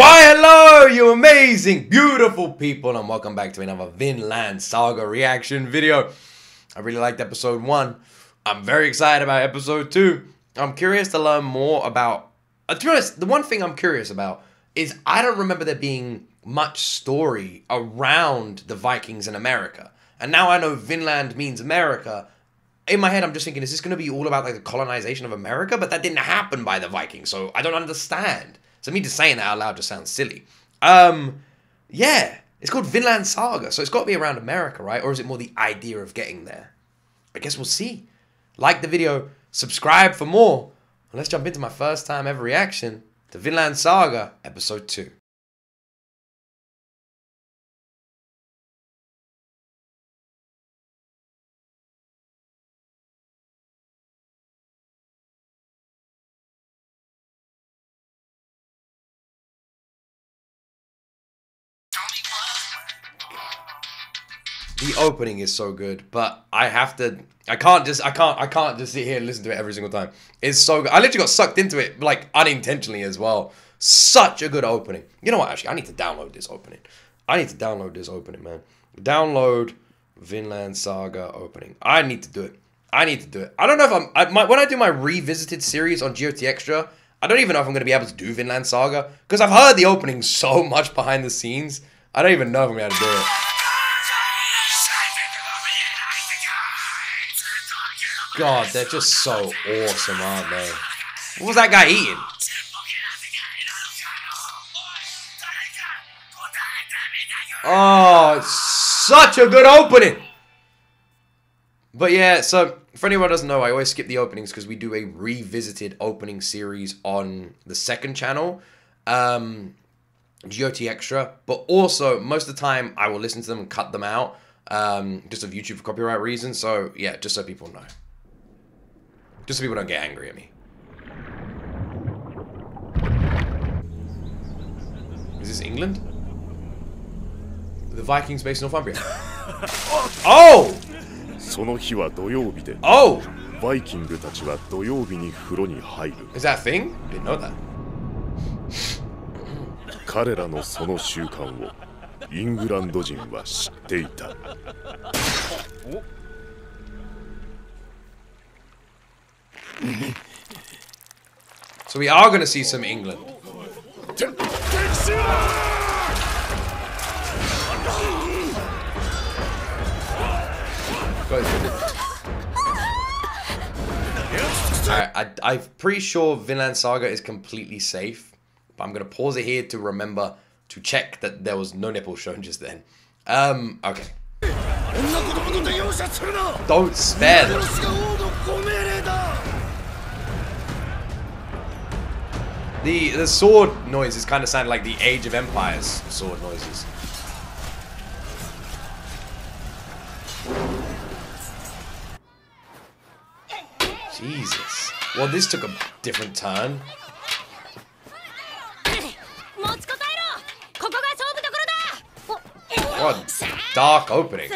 Why, hello, you amazing, beautiful people, and welcome back to another Vinland Saga reaction video. I really liked episode one. I'm very excited about episode two. I'm curious to learn more about. Uh, to be honest, the one thing I'm curious about is I don't remember there being much story around the Vikings in America. And now I know Vinland means America. In my head, I'm just thinking, is this going to be all about like the colonization of America? But that didn't happen by the Vikings, so I don't understand. So me just saying that out loud just sounds silly. Um, yeah, it's called Vinland Saga, so it's got to be around America, right? Or is it more the idea of getting there? I guess we'll see. Like the video, subscribe for more, and let's jump into my first time ever reaction to Vinland Saga Episode 2. Opening is so good, but I have to. I can't just. I can't. I can't just sit here and listen to it every single time. It's so good. I literally got sucked into it like unintentionally as well. Such a good opening. You know what? Actually, I need to download this opening. I need to download this opening, man. Download Vinland Saga opening. I need to do it. I need to do it. I don't know if I'm. I, my, when I do my revisited series on GOT Extra, I don't even know if I'm going to be able to do Vinland Saga because I've heard the opening so much behind the scenes. I don't even know if I'm going to do it. God, they're just so awesome, aren't they? What was that guy eating? Oh, it's such a good opening! But yeah, so for anyone who doesn't know, I always skip the openings because we do a revisited opening series on the second channel, um, GOT Extra. But also, most of the time, I will listen to them and cut them out um, just of YouTube for copyright reasons. So yeah, just so people know. Just so people don't get angry at me. Is this England? The Vikings based in Northumbria. oh! その日は土曜日で Oh! バイキングたちは土曜日に風呂に入る Is that a thing? Didn't know that. 彼らのその習慣をイングランド人は知っていた So we are going to see some England. Alright, I, I'm pretty sure Vinland Saga is completely safe, but I'm going to pause it here to remember to check that there was no nipple shown just then. Um, okay. Don't spare them. The the sword noises kind of sound like the Age of Empires sword noises. Jesus. Well, this took a different turn. What dark opening.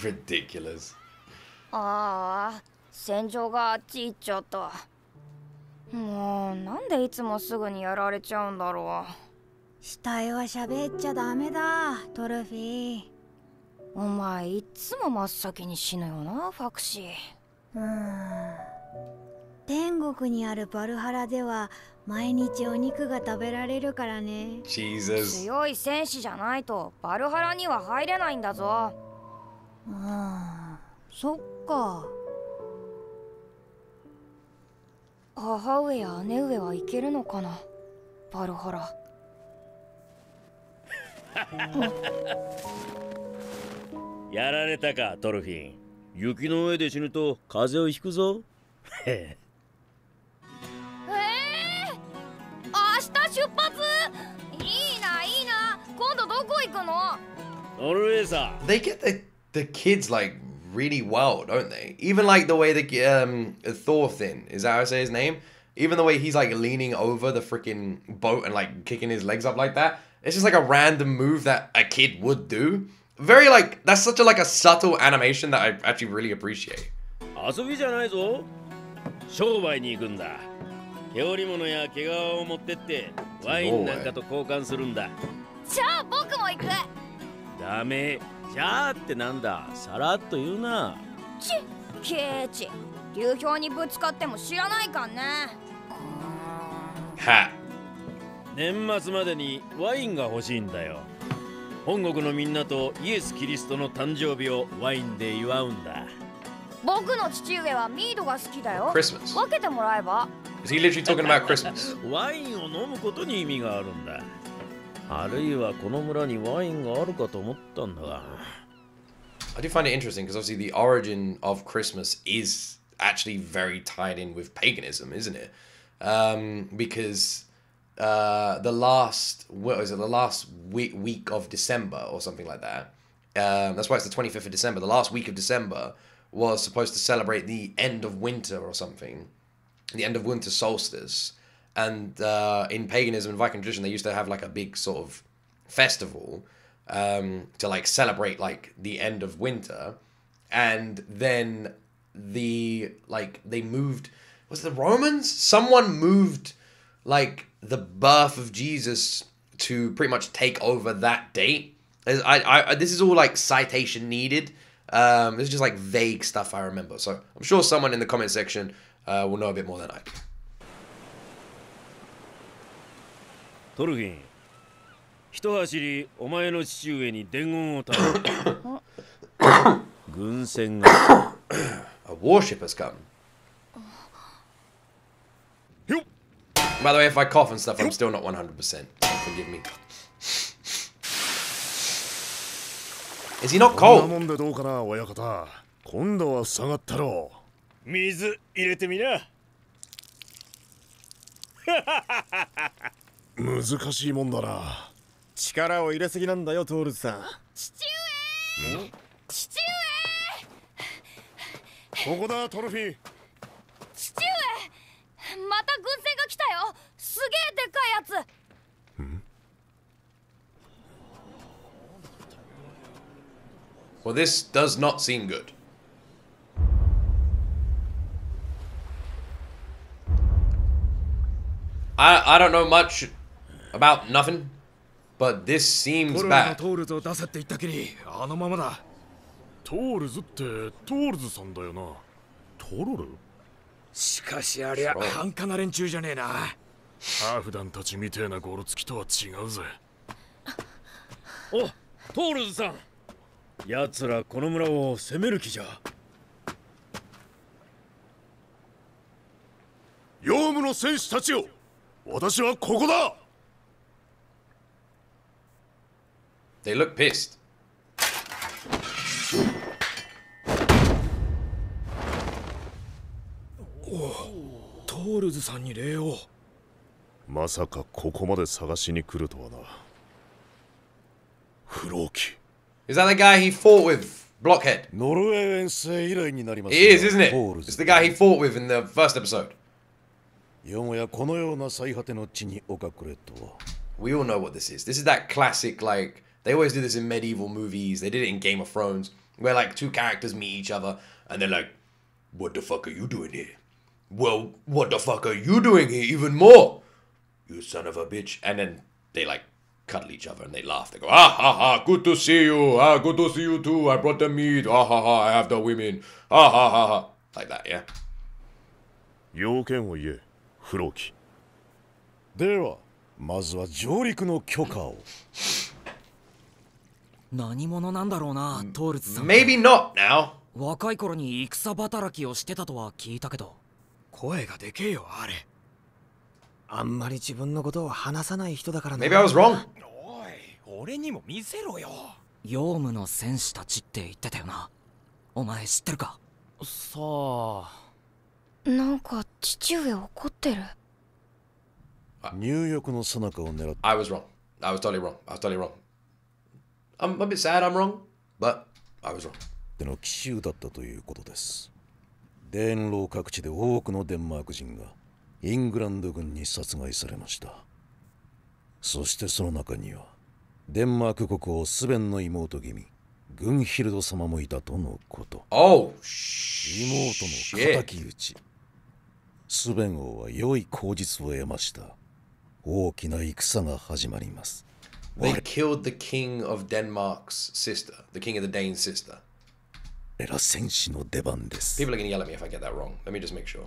Ridiculous. ああ戦場があっち行っちゃった。もうなんでいつもすぐにやられちゃうんだろ死体は喋っちゃダメだトロフィー。うお前いっつも真っ先に死ぬよなファクシー。うーん。天国にあるバルハラでは毎日お肉が食べられるからね。Jesus. 強い戦士じゃないとバルハラには入れないんだぞああそっか。母上や姉上は行けるのかな？バルハラ。やられたかトルフィン。雪の上で死ぬと風邪をひくぞ。へえ。えー、明日出発。いいないいな。今度どこ行くの？ノルウェーさ They get the the kids like really well, don't they? Even like the way the um Thorfinn is that how I say his name? Even the way he's like leaning over the freaking boat and like kicking his legs up like that. It's just like a random move that a kid would do. Very like that's such a like a subtle animation that I actually really appreciate. 遊びじゃないぞ商売に行くんだ毛織物や毛皮を持ってってワインなんかと交換するんだじゃあ僕も行くダメ じゃあってなんだ？さらっと言うな。ちケイチ。流氷にぶつかっても知らないかんね。Ha. 年末までにワインが欲しいんだよ。本国のみんなとイエス・キリストの誕生日をワインで祝うんだ。僕の父上はミードが好きだよ。Christmas. 分けてもらえば？Is he literally talking about Christmas? ワインを飲むことに意味があるんだ あるいはこの村にワインがあるかと思ったんだが I do find it interesting because obviously the origin of Christmas is actually very tied in with paganism, isn't it? Um, because uh, the last what was it? The last week week of December or something like that. Um, that's why it's the twenty fifth of December. The last week of December was supposed to celebrate the end of winter or something, the end of winter solstice. And uh, in paganism and Viking tradition, they used to have like a big sort of festival um, to like celebrate like the end of winter, and then the like they moved. Was the Romans? Someone moved like the birth of Jesus to pretty much take over that date. I, I this is all like citation needed. Um, this is just like vague stuff I remember. So I'm sure someone in the comment section uh, will know a bit more than I トルフィン一走りお前の父上に伝言を頼む軍船が A warship has come. By the way, if I cough and stuff, I'm still not 100%. Forgive me. Is he not こんな cold? もんでどうかな親方今度は塞がったろ水入れてみな難しいもんだな。力を入れすぎなんだよトールズさん。父上！父ここだトロフィー。父上！また軍船が来たよ！すげえでかいやつ！Well, this does not seem good. I I don't know much about nothing, but this seems bad. トールズを出せって言ったきりあのままだ。トールズってトールズさんだよな。トロル？しかしありゃ半端な連中じゃねえな。ハーフダンたちみてえなゴロつきとは違うぜ。おトールズさん。奴らこの村を攻める気じゃ。ヨームの戦士たちよ。私はここだ They look pissed. トールズさんに礼をまさかここまで探しに来るとはなフローキ Is that the guy he fought with? Blockhead. ノルウェー遠征以来になります It is, isn't it? トール It's ズ the guy he fought with in the first episode. よもやこのような最果ての地にお隠れとは We all know what this is. This is that classic, like, they always do this in medieval movies. They did it in Game of Thrones, where, like, two characters meet each other and they're like, What the fuck are you doing here? Well, what the fuck are you doing here even more? You son of a bitch. And then they, like, cuddle each other and they laugh. They go, Ah ha ha, good to see you. Ah, good to see you too. I brought the meat. Ah ha ha, I have the women. Ah ha ha ha. Like that, yeah? 要件を言えフローキではまずは上陸の許可を 何者なんだろうなトールズさん。Maybe not now. 若い頃に戦働きをしてたとは聞いたけど。声がでけえよあれ。あんまり自分のことを話さない人だからな。Maybe I was wrong. おい俺にも見せろよ。ヨウムの戦士たちって言ってたよな。お前知ってるか？さあ。なんか父上怒ってる。入浴の最中を狙って I was wrong. I was totally wrong. I was totally wrong. I'm a bit sad I'm wrong, but I was wrong. の奇襲だったということです。デーンロー各地で多くのデンマーク人がイングランド軍に殺害されました。そしてその中にはデンマーク国王スベンの妹君グンヒルド様もいたとのこと。Oh, 妹の.敵討ち。スベン王は良い口実を得ました。大きな戦が始まります They killed the king of Denmark's sister, the king of the Dane's sister. 我ら戦士の出番です People are gonna yell at me if I get that wrong. Let me just make sure.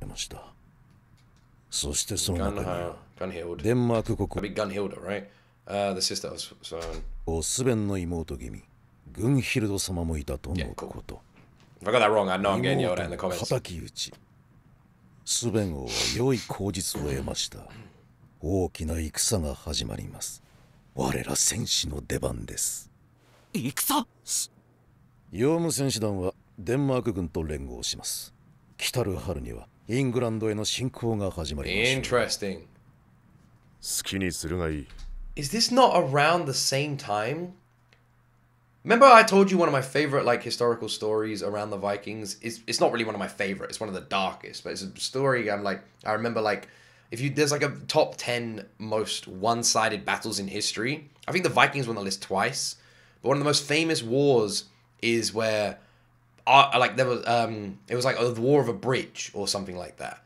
出ましたそしてその中に Gun, Gunhild. デンマーク That'd 国 be Gunhilda, right? Uh, the sister of Sven. 王スベンの妹君グンヒルド様もいたとの Yeah, cool. こと If I got that wrong, I know I'm getting yelled at in the comments. 敵討ちスベン王は良い口実を得ました大きな戦が始まります我ら戦士の出番です戦ヨウム戦士団はデンマーク軍と連合します来たる春にはイングランドへの侵攻が始まりましょう Interesting. 好きにするがいい Is this not around the same time? Remember, I told you one of my favorite like historical stories around the Vikings. It's it's not really one of my favorite. It's one of the darkest, but it's a story. I'm like I remember like if you there's like a top ten most one-sided battles in history. I think the Vikings were on the list twice, but one of the most famous wars is where uh, like there was um it was like a, the war of a bridge or something like that.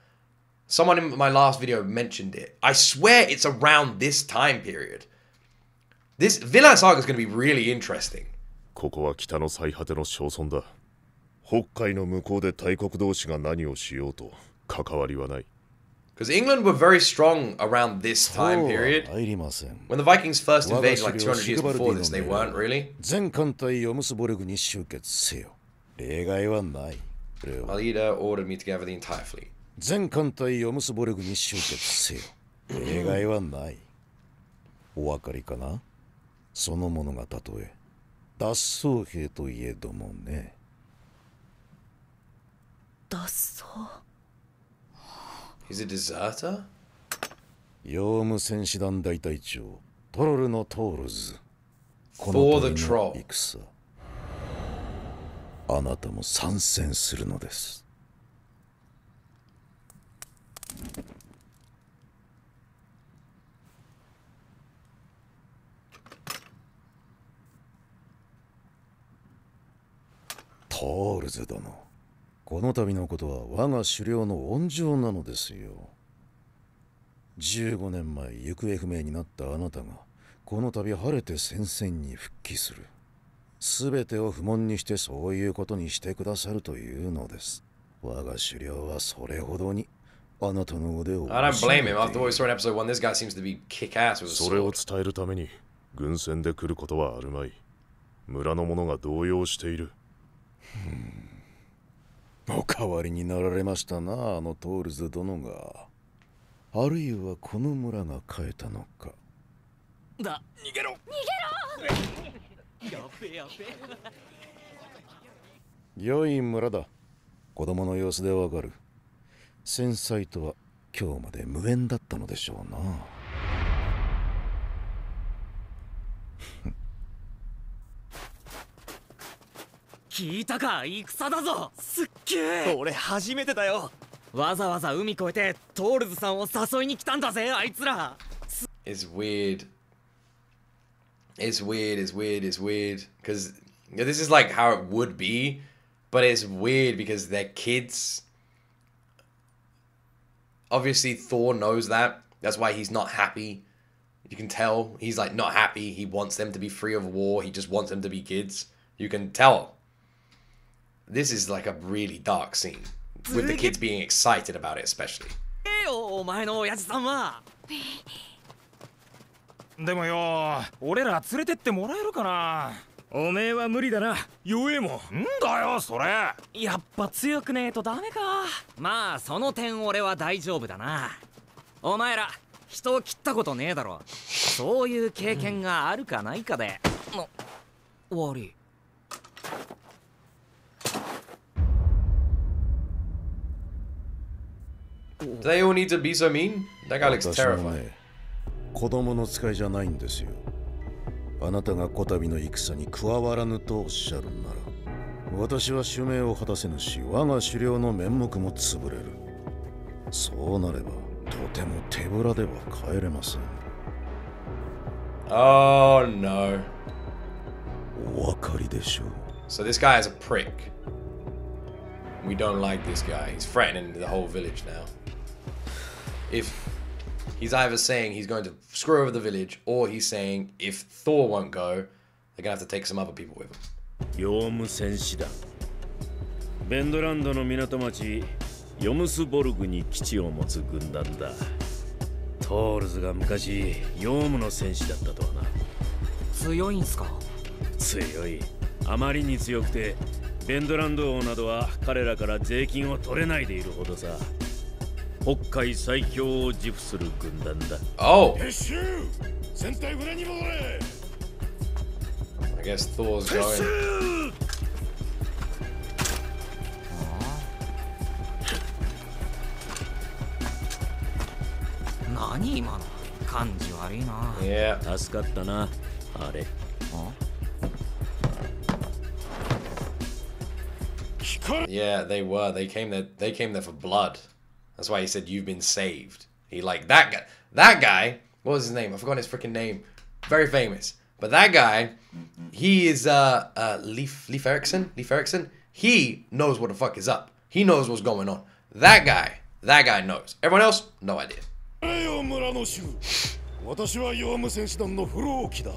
Someone in my last video mentioned it. I swear it's around this time period. This Vinland Saga is going to be really interesting. ここは北の最果ての小村だ北海の向こうで大国同士が何をしようと関わりはない Because England were very strong around this time period. When the Vikings first invaded like 首領200シ years before の this, they weren't really. 全艦隊ヨムスボルグに集結せよ例外はない例は My leader ordered me to gather the entire fleet. 全艦隊ヨムスボルグに集結せよ例外はないお分かりかなそのものがたとえ脱走兵といえどもね脱走 He's a deserter? ヨウム戦士団大隊長トロルのトールズこの度の.戦あなたも参戦するのですトールズ殿この度のことは我が狩猟の温情なのですよ。15年前行方不明になったあなたがこの度晴れて戦線に復帰する。全てを不問にしてそういうことにしてくださるというのです。我が狩猟はそれほどにあなたの腕を I don't blame him. After what we る。Saw in episode one, this guy seems to be kick ass with a それを.伝えるために軍船で来ることはあるまい。村の者が動揺しているお代わりになられましたなあのトールズ殿が。あるいはこの村が変えたのか。だ逃げろ。良い村だ。子供の様子でわかる。繊細とは今日まで無縁だったのでしょうな聞いたか戦だぞすっげえ俺初めてだよわざわざ海越えてトールズさんを誘いに来たんだぜあいつら It's weird. It's weird, it's weird, it's weird. Because this is like how it would be, but it's weird because they're kids. Obviously, Thor knows that. That's why he's not happy. You can tell he's like not happy. He wants them to be free of war. He just wants them to be kids. You can tell. This is like a really dark scene with the kids being excited about it, especially. ええよお前の親父さんはでもよ俺ら連れてってもらえるかな。おめえは無理だな。弱えもん。んだよそれ。やっぱ強くねえとダメか。まあその点俺は大丈夫だな。お前ら人を切ったことねえだろ。そういう経験があるかないかで。の悪い Do they all need to be so mean? That guy looks 私も terrifying. ね子供の使いじゃないんですよあなたがこたびの戦に加わらぬとおっしゃるなら私は使命を果たせぬし我が狩猟の面目も潰れるそうなればとても手ぶらでは帰れません Oh no. お分かりでしょう So this guy is a prick. We don't like this guy. He's threatening the whole village now. If he's either saying he's going to screw over the village, or he's saying if Thor won't go, they're gonna have to take some other people with him. ヨーム戦士だベンドランドの港町ヨムスボルグに基地を持つ軍団だトールズが昔ヨームの戦士だったとはな強いんすか強いあまりに強くてヴェンドランド王などは彼らから税金を取れないでいるほどさ北海最強を自負する軍団だ Oh, I guess Thors going. 何今の感じ悪いな Yeah. 助かったなあれ Yeah, they were. They came there. They came there for blood. That's why he said you've been saved. He like that guy. That guy. What was his name? I forgot his freaking name. Very famous. But that guy, he is uh, uh Leaf Leaf Erickson. Leaf Erickson. He knows what the fuck is up. He knows what's going on. That guy. That guy knows. Everyone else, no idea. 私はヨーム戦士団のフローキだ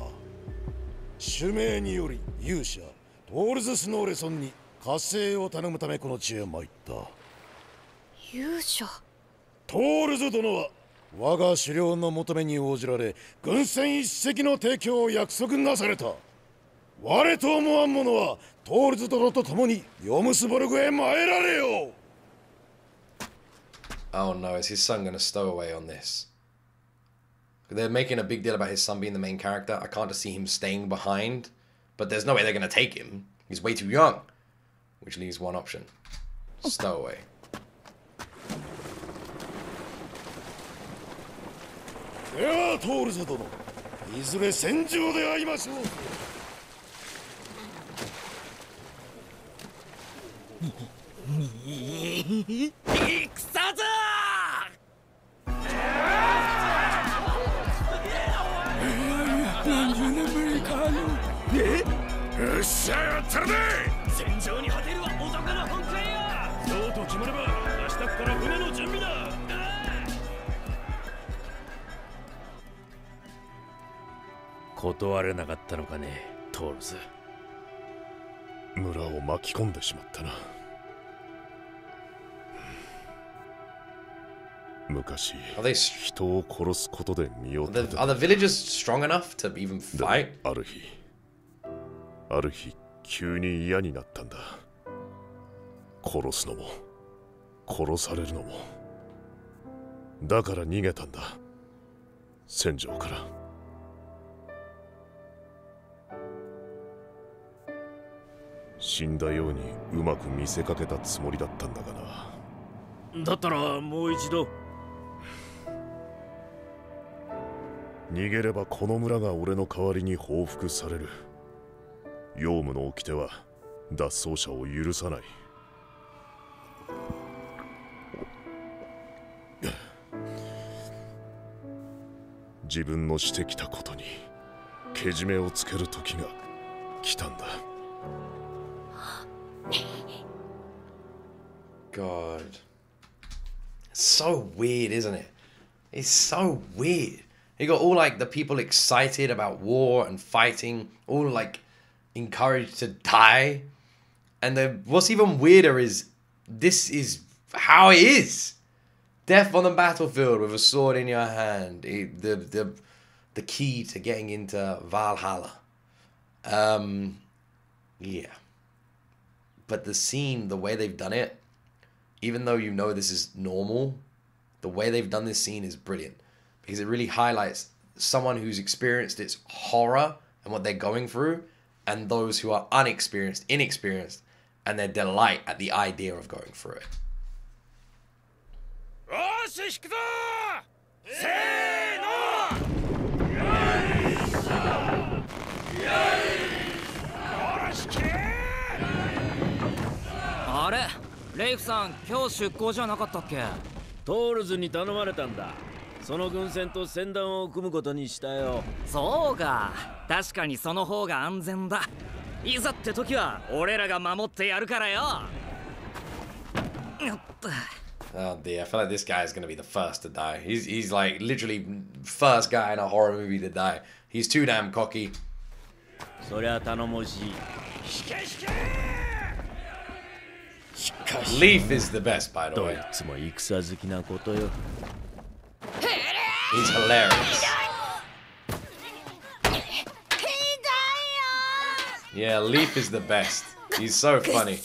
主命により勇者トールズ・スノーレソンに加勢を頼むためこの地へ参った勇者トールズ殿は我が狩猟の求めに応じられ軍船一隻の提供を約束なされた我と思わん者はトールズ殿と共にヨムスボルグへ参られよ Oh no, is his son gonna stow away on this? They're making a big deal about his son being the main character. I can't just see him staying behind, but there's no way they're gonna take him. He's way too young, which leaves one option: stow ではトールズ殿。いずれ戦場で会いましょう。よっしゃやったるで戦場に果てるは男の本気や！そうと決まれば明日から船の準備だ断れなかったのかねトールズ。村を巻き込んでしまったな。昔 Are 人を殺すことで身を Are 立 the, て are the villagers strong enough to even だ fight? ある日ある日急に嫌になったんだ。殺すのも殺されるのも。だから逃げたんだ。戦場から死んだようにうまく見せかけたつもりだったんだがな。だったらもう一度。逃げればこの村が俺の代わりに報復される。ヨウムの掟は脱走者を許さない。自分のしてきたことにけじめをつける時が来たんだ God. It's so weird, isn't it? It's so weird. You got all like the people excited about war and fighting, all like encouraged to die. And then what's even weirder is this is how it is. Death on the battlefield with a sword in your hand. It- the the the key to getting into Valhalla. Um yeah. But the scene, the way they've done it, even though you know this is normal, the way they've done this scene is brilliant. Because it really highlights someone who's experienced its horror and what they're going through, and those who are unexperienced, inexperienced, and their delight at the idea of going through it. あれレイフさん今日出航じゃなかったっけトールズに頼まれたんだその軍船と船団を組むことにしたよそうか確かにその方が安全だいざって時は俺らが守ってやるからよやった Oh dear, I feel like this guy is gonna be the first to die. He's he's like literally first guy in a horror movie to die. He's too damn cocky. そりゃ頼もしい Leaf is the best, by the ど way. いつも戦好きなことよ He's hilarious. Yeah, Leaf is the best. He's so funny.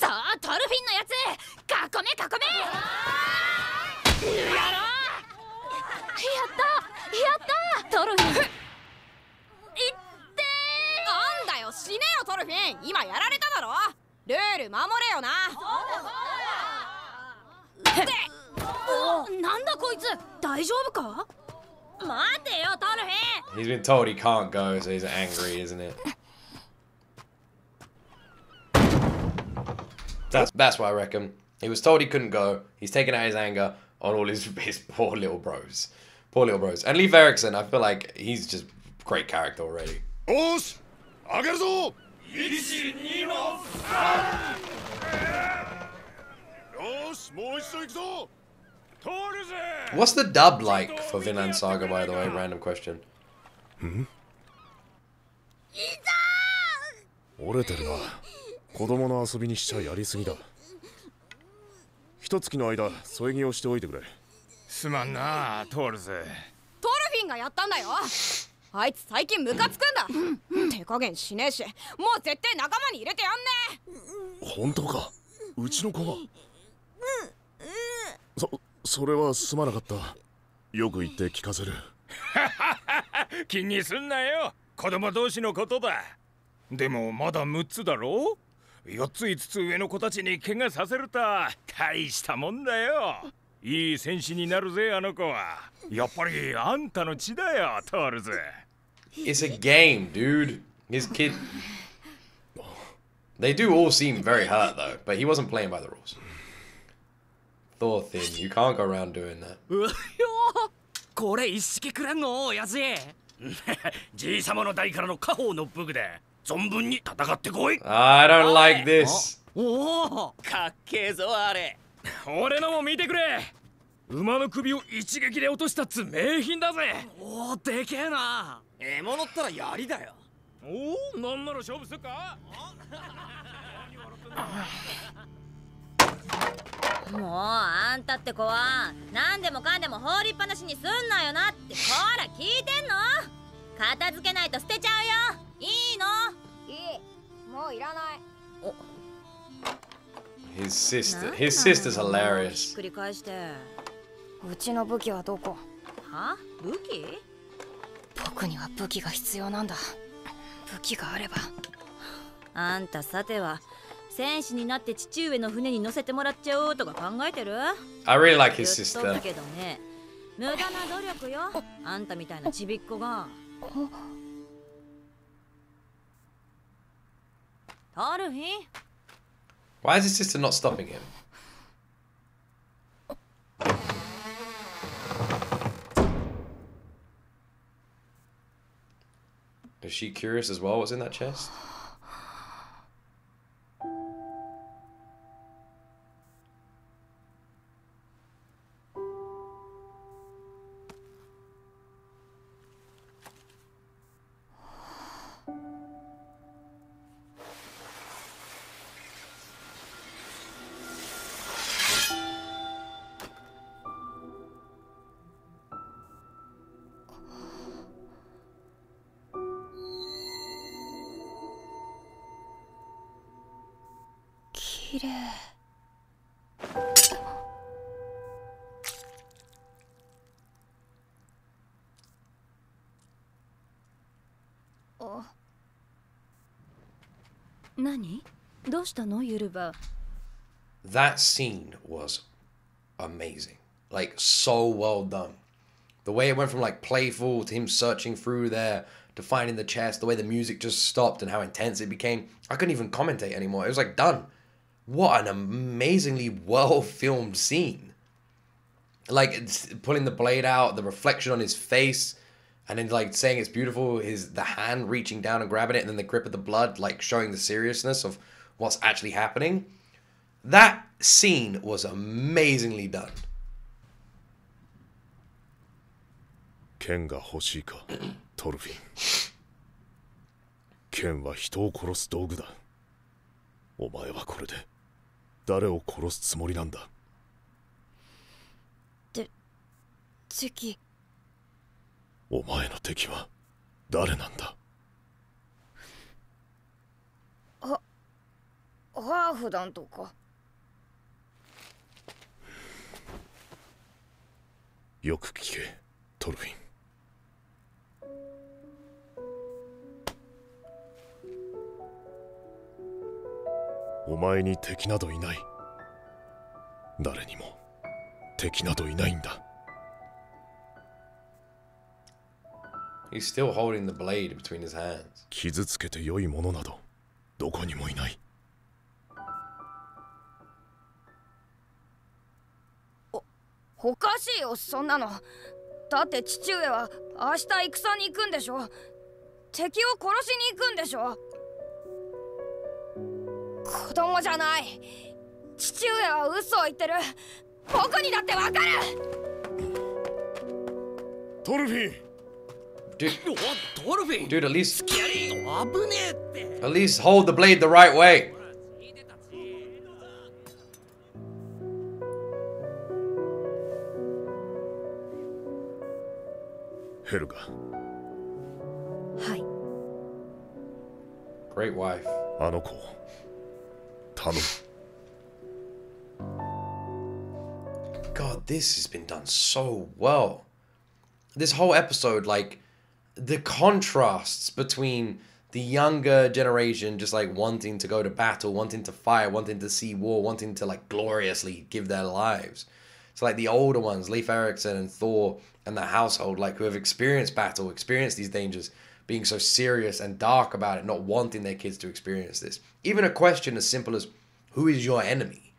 ルール守れよなそうだなんだこいつ大丈夫か待てよトルフィ He's been told he can't go so he's angry isn't it That's that's what I reckon. He was told he couldn't go. He's taken out his anger on all his his poor little bros. Poor little bros. And Leif Erikson, I feel like he's just great character already. Osh! What's the dub like for Vinland Saga, by the way? Random question. Hmm? 折れてるな子供の遊びにしちゃやりすぎだ一月の間添え木をしておいてくれすまんなトルフィンがやったんだよあいつ最近ムカつくんだ。手加減しねえしもう絶対仲間に入れてやんね本当か？うちの子が？そそれはすまなかった。よく言って聞かせる。気にすんなよ。子供同士のことだでもまだ6つだろ？4つ5つ上の子たちに怪我させると大したもんだよいい戦士になるぜあの子はやっぱりあんたの血だよトールズ It's a game, dude. His kid. They do all seem very hurt though, but he wasn't playing by the rules. Thor thin. You can't go around doing that. うわよこれ一式くれんの親父じいさまの代からの家宝の武具で存分に戦ってこい I don't like this. おおかっけえぞあれ俺のも見てくれ。馬の首を一撃で落としたっつ名品だぜ。おおでけえな。獲物ったら槍だよ。おおなんなら勝負するか。もうあんたって子は何でもかんでも放りっぱなしにすんなよなってこら聞いてんの。片付けないと捨てちゃうよ。いいの。いい。もういらない His sister. His の sister's ひっ hilarious. くり返して。うちの武器はどこ？は？武器？僕には武器が必要なんだ。武器があれば。あんたさては戦士になって父上の船に乗せてもらっちゃおうとか考えてる？I really like his sister. くけどね。無駄な努力よあんたみたいなちびっ子が。トルフィン Why is his sister not stopping him? Is she curious as well what's in that chest? 綺麗あ何どうしたのゆるば That scene was amazing. Like so well done. The way it went from like playful to him searching through there to finding the chest, the way the music just stopped and how intense it became. I couldn't even commentate anymore. It was like done. What an amazingly well filmed scene. like it's pulling the blade out, the reflection on his face, and then like saying it's beautiful. His the hand reaching down and grabbing it, and then the grip of the blood, like showing the seriousness of what's actually happening. That scene was amazingly done. 剣が欲しいかトルフィン剣は人を殺す道具だお前はこれで 誰を殺すつもりなんだ？敵お前の敵は誰なんだ？ハハーフ団とか。よく聞けトルフィンお前に敵などいない。誰にも敵などいないんだ。He's still holding the blade between his hands. 傷つけて良いものなどどこにもいない。おかしいよそんなの。だって父上は明日戦に行くんでしょ？敵を殺しに行くんでしょ？子供じゃない父上は嘘を言ってる僕にだってわかるトルフィン Dude, トルフィン dude, at least 危ねえって at least hold the blade the right way. ヘルガはい Great wife. あの子 tunnel. God, this has been done so well. This whole episode, like, the contrasts between the younger generation just like wanting to go to battle, wanting to fight, wanting to see war, wanting to like gloriously give their lives. So like the older ones, Leif Erikson and Thor and the household, like who have experienced battle, experienced these dangers, being so serious and dark about it, not wanting their kids to experience this. Even a question as simple as who is your enemy?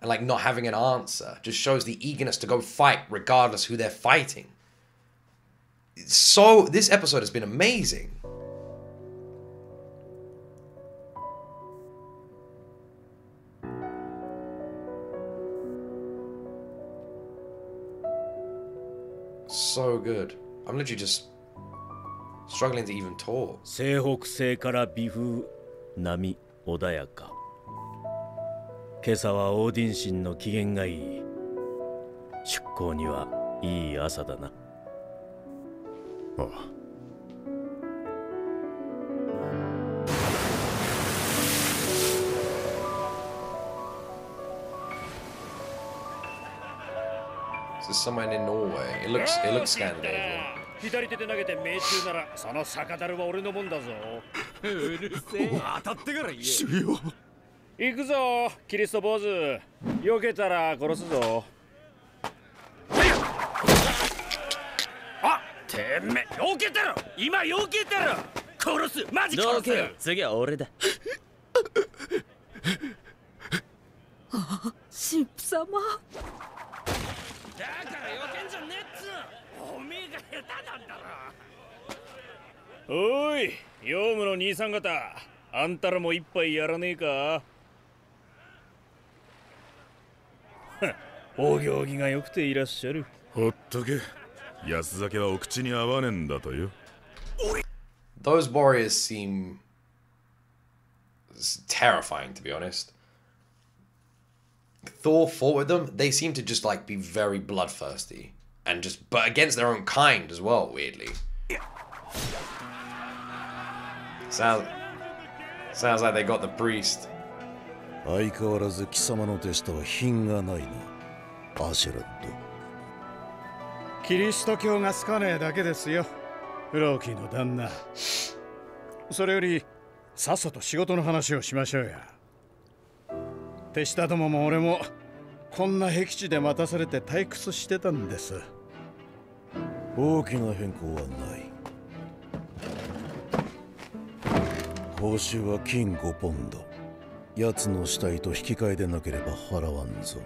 and like not having an answer just shows the eagerness to go fight regardless who they're fighting so this episode has been amazing so good i'm literally just struggling to even talk 西北西から微風波穏やか今朝はオーディン神の機嫌がいい出港にはいい朝だなああ this is somewhere in norway it looks it looks scandinavian 左手で投げて命中ならその酒樽は俺のもんだぞ。うるせえ。当たってから言え。主よ。行くぞキリスト坊主。避けたら殺すぞ。あてめえ。避けてろ。今避けてろ。殺す。マジ殺す。次は俺だ。神父様おめえが下手なんだろおいヨウムの兄さん方あんたらも一杯やらねえかお行儀が良くていらっしゃるほっとけ安酒はお口に合わねえんだとよ those warriors seem s- terrifying to be honest thor fought with them they seem to just like be very bloodthirsty And just but against their own kind as well weirdly. Sounds sounds like they got the priest. 相変わらず貴様の手下は品がないなアシェラットキリスト教が好かねえだけですよ。フローキーの旦那。それよりさっさと仕事の話をしましょうや。手下どもも俺もこんな僻地で待たされて退屈してたんです大きな変更はない。報酬は金5ポンド。奴の死体と引き換えでなければ払わんぞ。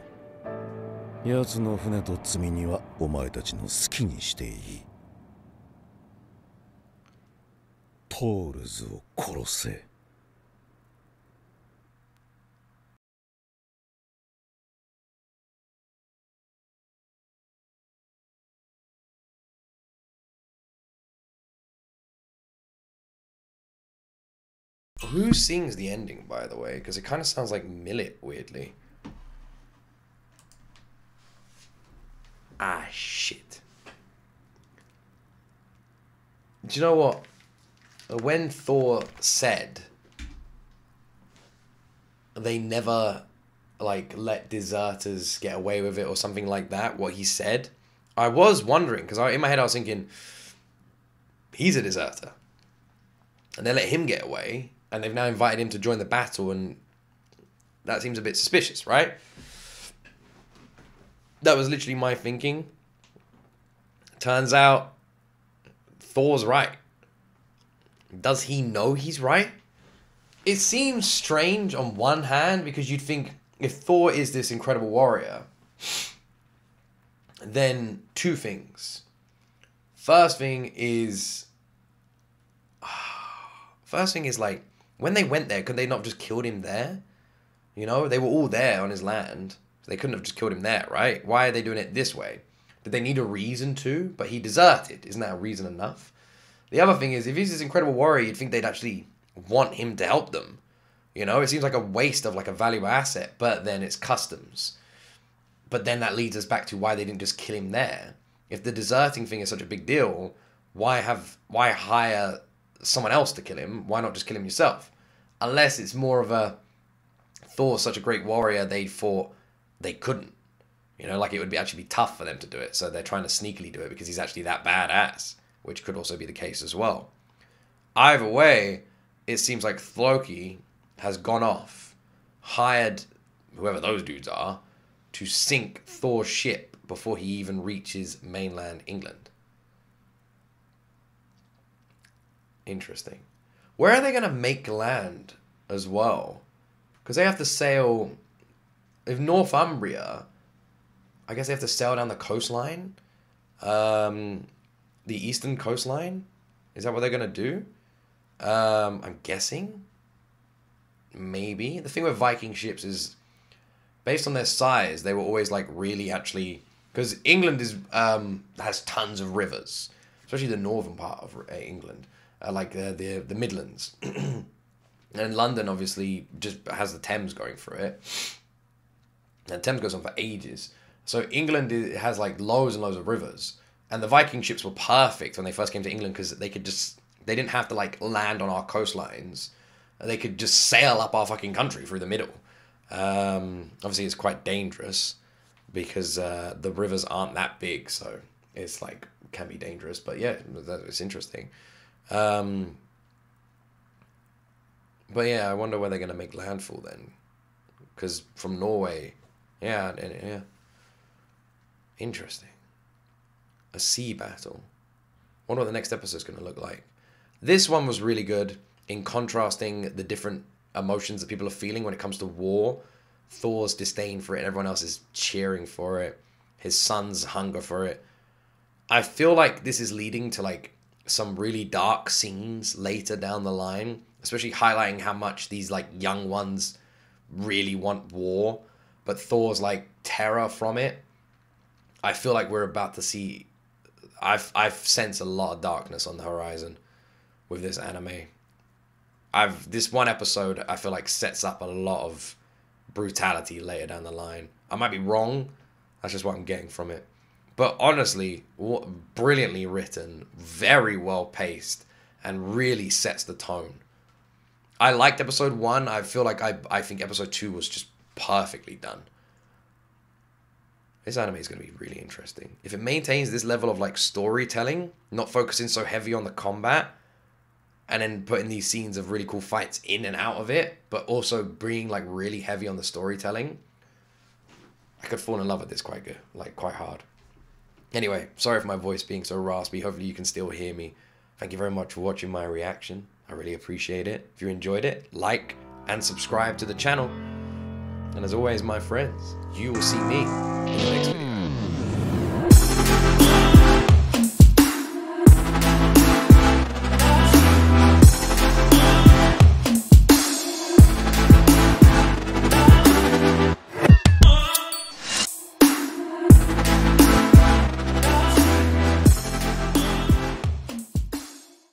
奴の船と積み荷はお前たちの好きにしていい。トールズを殺せ。Who sings the ending, by the way? Because it kind of sounds like Millet, weirdly. Ah, shit. Do you know what? When Thor said they never like let deserters get away with it or something like that, what he said, I was wondering because in my head I was thinking he's a deserter, and they let him get away, and they've now invited him to join the battle, and that seems a bit suspicious, right? That was literally my thinking. Turns out Thor's right. Does he know he's right? It seems strange on one hand because you'd think if Thor is this incredible warrior, then two things. First thing is. First thing is like, when they went there, could they not have just killed him there? You know, they were all there on his land. So they couldn't have just killed him there, right? Why are they doing it this way? Did they need a reason to? But he deserted. Isn't that a reason enough? The other thing is, if he's this incredible warrior, you'd think they'd actually want him to help them. You know, it seems like a waste of like a valuable asset, but then it's customs. But then that leads us back to why they didn't just kill him there. If the deserting thing is such a big deal, why have why hire someone else to kill him? Why not just kill him yourself? Unless it's more of a Thor, such a great warrior, they thought they couldn't. You know, like it would be actually be tough for them to do it, so they're trying to sneakily do it because he's actually that badass, which could also be the case as well. Either way, it seems like Floki has gone off, hired whoever those dudes are, to sink Thor's ship before he even reaches mainland England. Interesting. Where are they going to make land as well? Because they have to sail. If Northumbria, I guess they have to sail down the coastline, um, the eastern coastline. Is that what they're gonna do? Um, I'm guessing. Maybe the thing with Viking ships is, based on their size, they were always like really actually because England is um, has tons of rivers, especially the northern part of uh, England, uh, like the the Midlands. And London obviously just has the Thames going through it. And Thames goes on for ages. So England has like loads and loads of rivers. And the Viking ships were perfect when they first came to England because they could just, they didn't have to like land on our coastlines. They could just sail up our fucking country through the middle. Um, obviously, it's quite dangerous because uh, the rivers aren't that big. So it's like, can be dangerous. But yeah, it's interesting. Um, but yeah, I wonder where they're gonna make landfall then, because from Norway, yeah, yeah, interesting. A sea battle. Wonder what the next episode's gonna look like. This one was really good in contrasting the different emotions that people are feeling when it comes to war. Thor's disdain for it, and everyone else is cheering for it. His son's hunger for it. I feel like this is leading to like some really dark scenes later down the line especially highlighting how much these like young ones really want war, but Thor's like terror from it. I feel like we're about to see. I've I've sensed a lot of darkness on the horizon with this anime. I've this one episode I feel like sets up a lot of brutality later down the line. I might be wrong. That's just what I'm getting from it. But honestly, brilliantly written, very well paced, and really sets the tone. I liked episode one. I feel like I I think episode two was just perfectly done. This anime is going to be really interesting. If it maintains this level of like storytelling, not focusing so heavy on the combat, and then putting these scenes of really cool fights in and out of it, but also being like really heavy on the storytelling, I could fall in love with this quite good, like quite hard. Anyway, sorry for my voice being so raspy. Hopefully you can still hear me. Thank you very much for watching my reaction. I really appreciate it. If you enjoyed it, like and subscribe to the channel. And as always, my friends, you will see me in the next video.